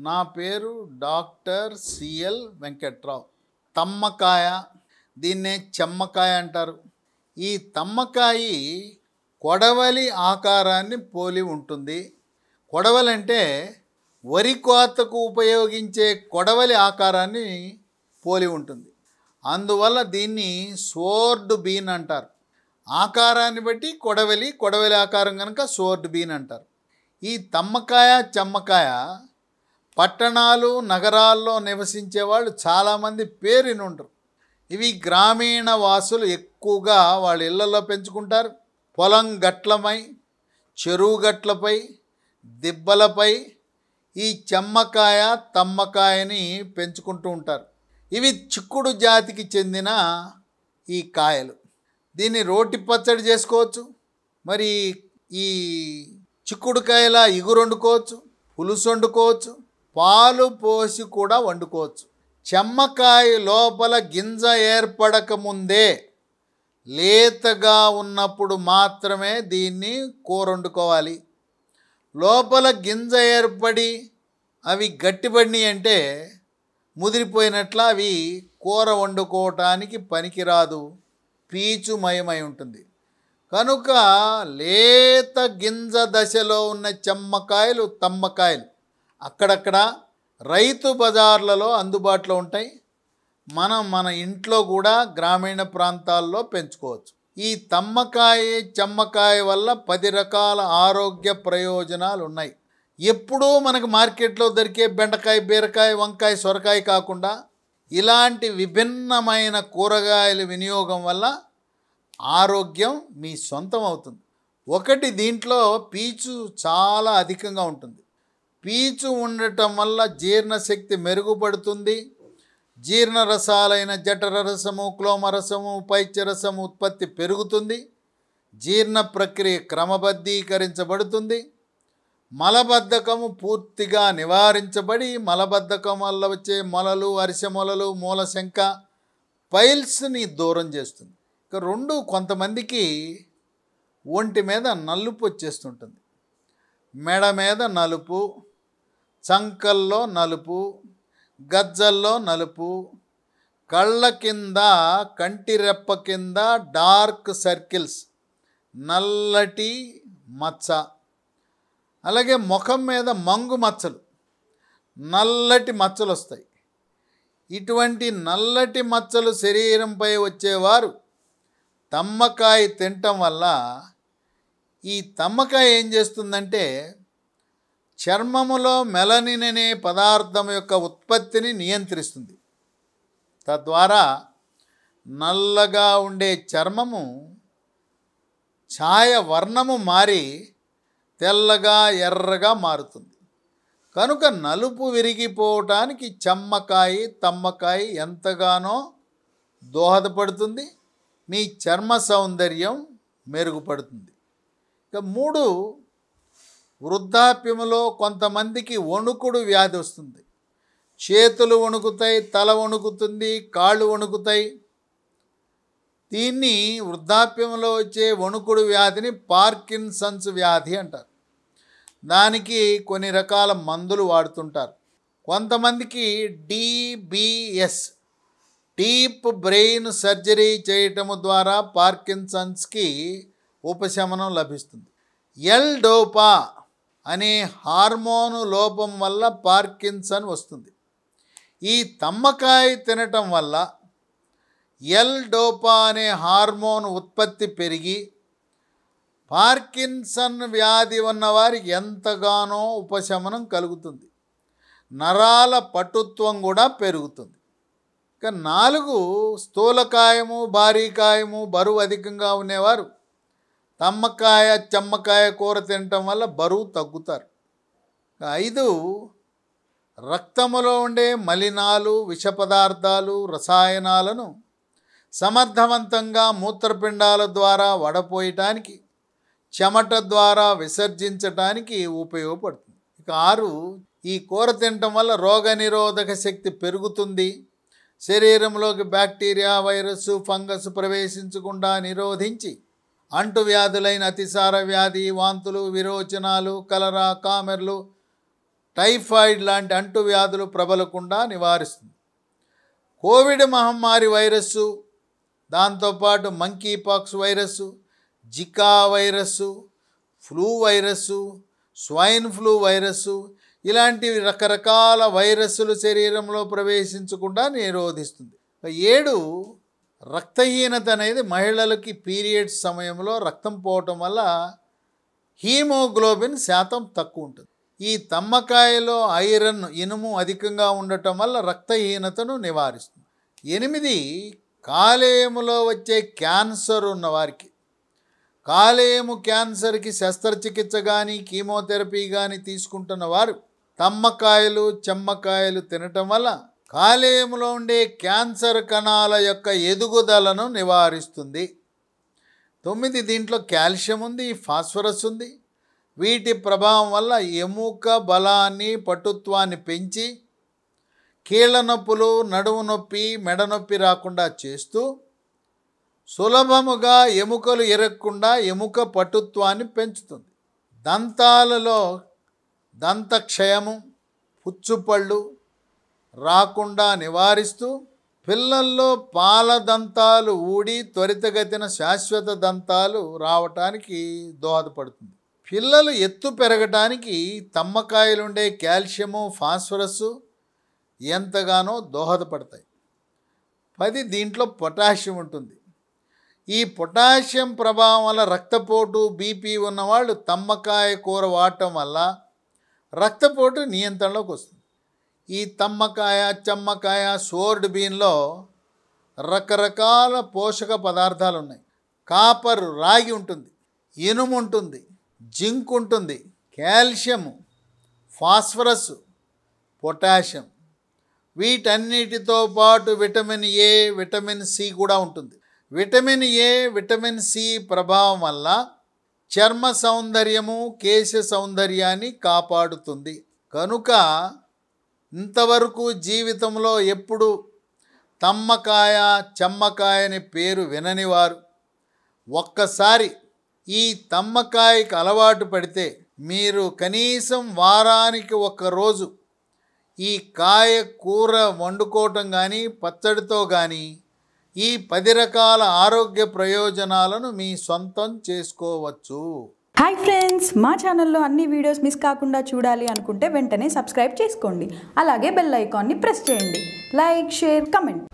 నా పేరు doctor CL Venkatrao. తమ్మకాయ దీన్నే చెమ్మకాయ అంటారు. ఈ తమ్మకాయ కొడవలి ఆకారాన్ని పోలి ఉంటుంది. కొడవలంటే వరి కోతకు ఉపయోగించే కొడవలి ఆకారాన్ని పోలి ఉంటుంది. అందువల్ల దీన్ని సోర్డ్ బీన్ అంటారు. ఆకారాన్ని బట్టి కొడవలి కొడవలి ఆకారం కనుక సోర్డ్ బీన్ అంటారు. ఈ తమ్మకాయ చెమ్మకాయ పట్టణాలు నగరాల్లో నివసించే వాళ్ళు చాలామంది పేరినుండరు. ఇవి గ్రామీణ వాసులు ఎక్కువగా వాళ్ళ ఇళ్ళలో పెంచుకుంటారు. పొలం గట్లమై చెరువు గట్లపై దిబ్బలపై ఈ చెమ్మకాయ తమ్మకాయని పెంచుకుంటూ ఉంటారు. ఇవి చిక్కుడు జాతికి చెందిన ఈ కాయలు. దీన్ని రోటి పచ్చడి చేసుకోవచ్చు. మరి ఈ చిక్కుడుకాయల ఇగురు వండుకోవచ్చు పులుసు వండుకోవచ్చు పాలు పోసి కూడా వండుకోవచ్చు. చెమ్మకాయ లోపల గింజ ఏర్పడకముందే లేతగా ఉన్నప్పుడు మాత్రమే దీన్ని కూర వండుకోవాలి లోపల గింజ ఏర్పడి అవి గట్టిపడినాయి అంటే ముదిరిపోయినట్ల అవి కూర వండుకోవటానికి పనికిరాదు. పీచుమయమై ఉంటుంది. కనుక లేత గింజ దశలో ఉన్న చెమ్మకాయలు తమ్మకాయలు అక్కడక్కడ రైతు బజార్లలో అందుబాటులో ఉంటాయి. మనం మన ఇంట్లో కూడా గ్రామీణ ప్రాంతాల్లో పెంచుకోవచ్చు. ఈ తమ్మకాయ చెమ్మకాయ వల్ల పది రకాల ఆరోగ్య ప్రయోజనాలు ఉన్నాయి. ఎప్పుడూ మనకు మార్కెట్లో దొరికే బెండకాయ బీరకాయ వంకాయ సొరకాయ కాకుండా ఇలాంటి విభిన్నమైన కూరగాయల వినియోగం వల్ల ఆరోగ్యం మీ సొంతం అవుతుంది. ఒకటి దీంట్లో పీచు చాలా అధికంగా ఉంటుంది. పీచు ఉండటం వల్ల జీర్ణశక్తి మెరుగుపడుతుంది. జీర్ణరసాలైన జఠరరసము క్లోమరసము పైత్యరసము ఉత్పత్తి పెరుగుతుంది. జీర్ణ ప్రక్రియ క్రమబద్ధీకరించబడుతుంది. మలబద్ధకము పూర్తిగా నివారించబడి మలబద్ధకం వల్ల వచ్చే మొలలు అరిసె మొలలు మూలశంక పైల్స్ని దూరం చేస్తుంది. ఇక రెండు కొంతమందికి ఒంటి మీద నలుపు వచ్చేస్తుంటుంది. మెడ మీద నలుపు చంకల్లో నలుపు గజ్జల్లో నలుపు కళ్ళ కింద కంటి రెప్ప కింద డార్క్ సర్కిల్స్ నల్లటి మచ్చ. అలాగే ముఖం మీద మంగు మచ్చలు నల్లటి మచ్చలు వస్తాయి ఇటువంటి నల్లటి మచ్చలు శరీరంపై వచ్చేవారు తమ్మకాయ తినటం వల్ల ఈ తమ్మకాయ ఏం చేస్తుందంటే చర్మములో మెలనిన్ అనే పదార్థం యొక్క ఉత్పత్తిని నియంత్రిస్తుంది. తద్వారా నల్లగా ఉండే చర్మము ఛాయ వర్ణము మారి తెల్లగా ఎర్రగా మారుతుంది. కనుక నలుపు విరిగిపోవటానికి చెమ్మకాయ తమ్మకాయ ఎంతగానో దోహదపడుతుంది. మీ చర్మ సౌందర్యం మెరుగుపడుతుంది. ఇక మూడు వృద్ధాప్యములో కొంతమందికి వణుకుడు వ్యాధి వస్తుంది. చేతులు వణుకుతాయి తల వణుకుతుంది కాళ్ళు వణుకుతాయి. దీన్ని వృద్ధాప్యంలో వచ్చే వణుకుడు వ్యాధిని పార్కిన్సన్స్ వ్యాధి అంటారు. దానికి కొన్ని రకాల మందులు వాడుతుంటారు. కొంతమందికి డిబిఎస్ డీప్ బ్రెయిన్ సర్జరీ చేయటము ద్వారా పార్కిన్సన్స్కి ఉపశమనం లభిస్తుంది. ఎల్ డోపా అనే హార్మోను లోపం వల్ల పార్కిన్సన్ వస్తుంది. ఈ తమ్మకాయ తినటం వల్ల ఎల్ డోపా అనే హార్మోన్ ఉత్పత్తి పెరిగి పార్కిన్సన్ వ్యాధి ఉన్నవారికి ఎంతగానో ఉపశమనం కలుగుతుంది. నరాల పటుత్వం కూడా పెరుగుతుంది. ఇక నాలుగు స్థూలకాయము భారీకాయము బరువు అధికంగా ఉండేవారు తమ్మకాయ చెమ్మకాయ కూర తినటం వల్ల బరువు తగ్గుతారు. ఐదు రక్తములో ఉండే మలినాలు విష పదార్థాలు రసాయనాలను సమర్థవంతంగా మూత్రపిండాల ద్వారా వడపోయటానికి చెమట ద్వారా విసర్జించటానికి ఉపయోగపడుతుంది. ఇక ఆరు ఈ కూర తినటం వల్ల రోగనిరోధక శక్తి పెరుగుతుంది. శరీరంలోకి బ్యాక్టీరియా వైరస్ ఫంగస్ ప్రవేశించకుండా నిరోధించి అంటువ్యాధులైన అతిసార వ్యాధి వాంతులు విరోచనాలు కలరా కామెర్లు టైఫాయిడ్ లాంటి అంటువ్యాధులు ప్రబలకుండా నివారిస్తుంది. కోవిడ్ మహమ్మారి వైరస్సు దాంతోపాటు monkey pox virus Zika virus flu virus swine flu virus ఇలాంటి రకరకాల వైరస్సులు శరీరంలో ప్రవేశించకుండా నిరోధిస్తుంది. ఏడు రక్తహీనత అనేది మహిళలకి పీరియడ్స్ సమయంలో రక్తం పోవటం వల్ల హీమోగ్లోబిన్ శాతం తక్కువ ఉంటుంది. ఈ తమ్మకాయలో ఐరన్ ఇనుము అధికంగా ఉండటం వల్ల రక్తహీనతను నివారిస్తుంది. ఎనిమిది కాలేయములో వచ్చే క్యాన్సర్ ఉన్నవారికి కాలేయము క్యాన్సర్కి శస్త్రచికిత్స కానీ కీమోథెరపీ కానీ తీసుకుంటున్న వారు తమ్మకాయలు చెమ్మకాయలు తినటం వల్ల కాలేయంలో ఉండే క్యాన్సర్ కణాల యొక్క ఎదుగుదలను నివారిస్తుంది. తొమ్మిది దీంట్లో కాల్షియం ఉంది ఫాస్ఫరస్ ఉంది. వీటి ప్రభావం వల్ల ఎముక బలాన్ని పటుత్వాన్ని పెంచి కీళ్ళ నొప్పులు నడుము నొప్పి మెడ నొప్పి రాకుండా చేస్తూ సులభముగా ఎముకలు ఎరగకుండా ఎముక పటుత్వాన్ని పెంచుతుంది. దంతాలలో దంతక్షయము పుచ్చుపళ్ళు రాకుండా నివారిస్తూ పిల్లల్లో పాల దంతాలు ఊడి త్వరితగతిన శాశ్వత దంతాలు రావటానికి దోహదపడుతుంది. పిల్లలు ఎత్తు పెరగటానికి తమ్మకాయలుండే కాల్షియము ఫాస్ఫరస్ ఎంతగానో దోహదపడతాయి. పది దీంట్లో పొటాషియం ఉంటుంది. ఈ పొటాషియం ప్రభావం వల్ల రక్తపోటు బీపీ ఉన్నవాళ్ళు తమ్మకాయ కూర వాడటం వల్ల రక్తపోటు నియంత్రణలోకి వస్తుంది. ఈ తమ్మకాయ చెమ్మకాయ సోర్డ్ బీన్లో రకరకాల పోషక పదార్థాలు ఉన్నాయి కాపర్ రాగి ఉంటుంది ఇనుము ఉంటుంది జింక్ ఉంటుంది కాల్షియము ఫాస్ఫరస్ పొటాషియం. వీటన్నిటితో పాటు విటమిన్ ఏ విటమిన్ సి కూడా ఉంటుంది. విటమిన్ ఏ విటమిన్ సి ప్రభావం వల్ల చర్మ సౌందర్యము కేశ సౌందర్యాన్ని కాపాడుతుంది. కనుక ఇంతవరకు జీవితంలో ఎప్పుడు తమ్మకాయ చెమ్మకాయ అనే పేరు విననివారు ఒక్కసారి ఈ తమ్మకాయకి అలవాటు పడితే మీరు కనీసం వారానికి ఒక రోజు ఈ కాయ కూర వండుకోవటం కానీ పచ్చడితో కానీ ఈ పది రకాల ఆరోగ్య ప్రయోజనాలను మీ సొంతం చేసుకోవచ్చు. హాయ్ ఫ్రెండ్స్ మా ఛానల్లో అన్ని వీడియోస్ మిస్ కాకుండా చూడాలి అనుకుంటే వెంటనే సబ్స్క్రైబ్ చేసుకోండి. అలాగే బెల్ ఐకాన్ని ప్రెస్ చేయండి. Like share comment